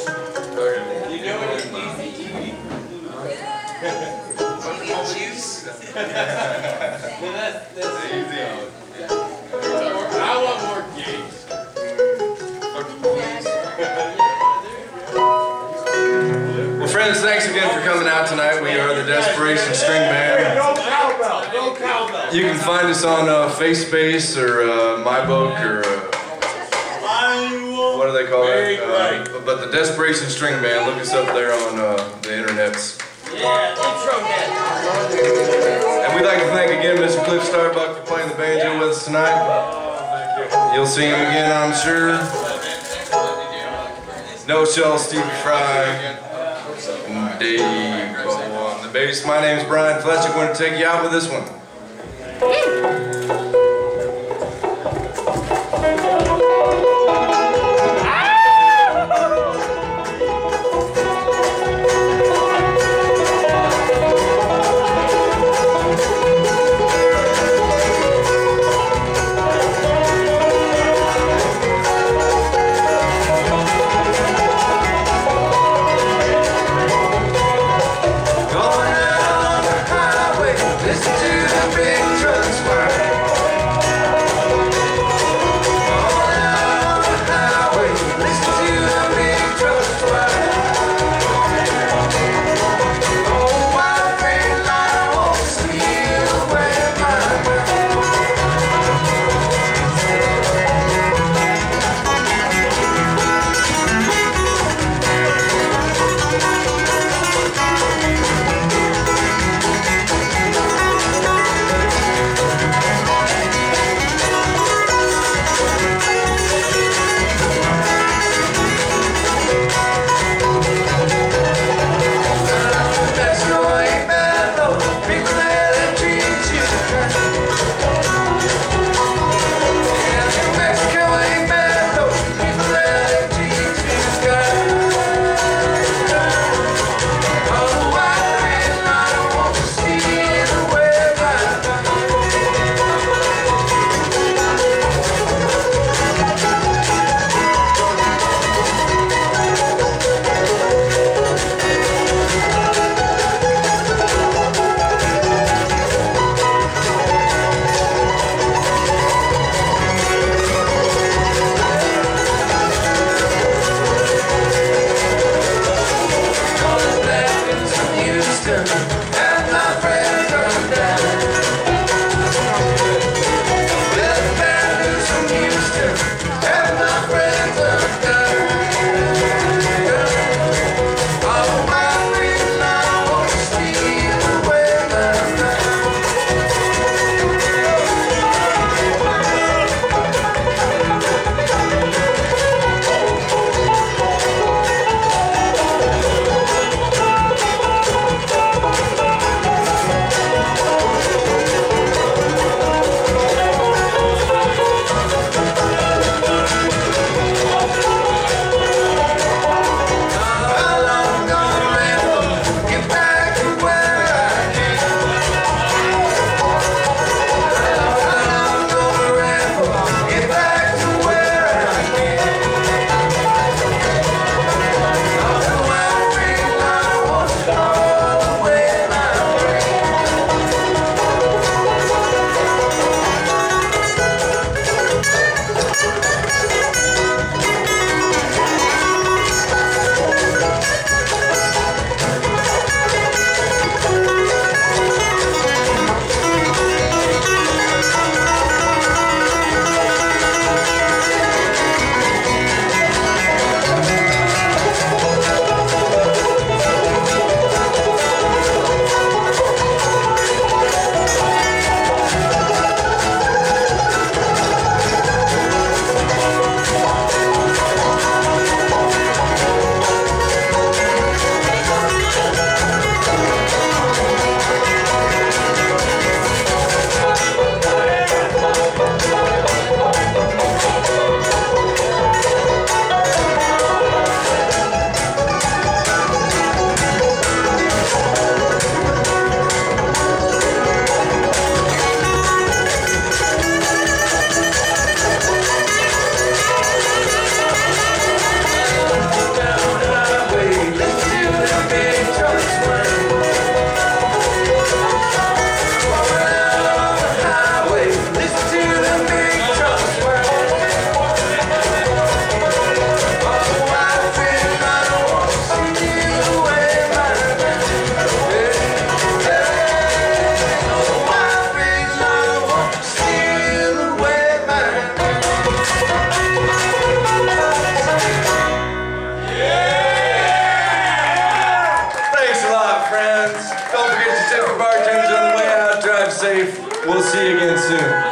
You know what is easy eating? Juice? Well, that's, that's easy. I want more games. Well, friends, thanks again for coming out tonight. We are the Desperation String Band. No cowbell, no cowbell. You can find us on uh, FaceSpace or uh, MyBook or uh, what do they call Very it? Uh, but the Desperation String Band. Look us up there on uh, the internets. Yeah, intro net. And we'd like to thank again Mr. Cliff Starbuck for playing the banjo with us tonight. You'll see him again, I'm sure. No Shell, Stevie Fry, and Dave on the bass. My name's Brian Fletcher. Going to take you out with this one. We'll see you again soon.